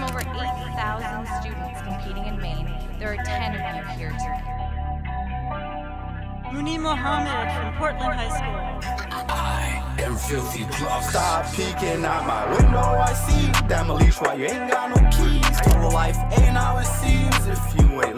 from over 8,000 students competing in Maine, there are 10 of you here tonight. Muni Mohammed from Portland High School. I am filthy glove. Stop peeking out my window, I see Damn, leash why you ain't got no keys Total life ain't how it seems If you ain't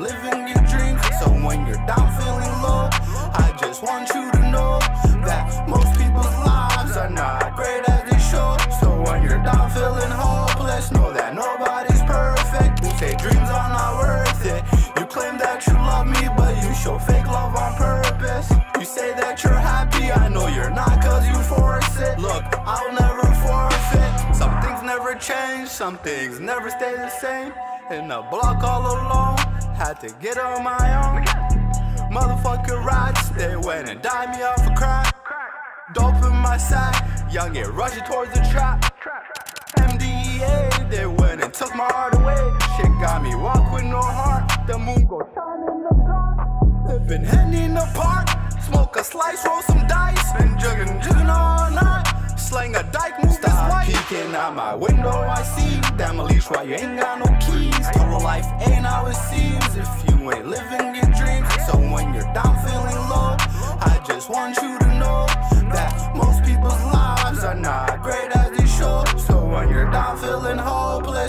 show fake love on purpose. You say that you're happy I know you're not cause you force it. Look, I'll never forfeit. Some things never change Some things never stay the same. In the block all alone Had to get on my own. Motherfucker rats They went and died me off a crack. Dope in my sack Young get rushing towards the trap. MDEA They went and took my heart away. Shit got me walk with no heart. The moon go shine the dark in the park. Smoke a slice, roll some dice Been jugging, jugging all night. Slang a dike, move Stop this white peeking out my window, I see. Damn, leash why you ain't got no keys? Total life ain't how it seems. If you ain't living your dreams So when you're down feeling low I just want you to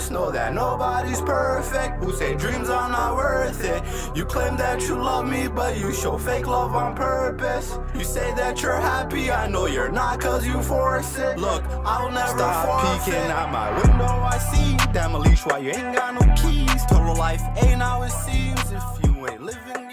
hopeless Know that nobody's perfect. Who say dreams are not worth it? You claim that you love me But you show fake love on purpose. You say that you're happy I know you're not cause you force it. Look, I'll never Stop peeking out my window I see Damn, a leash why you ain't got no keys? Total life ain't how it seems If you ain't living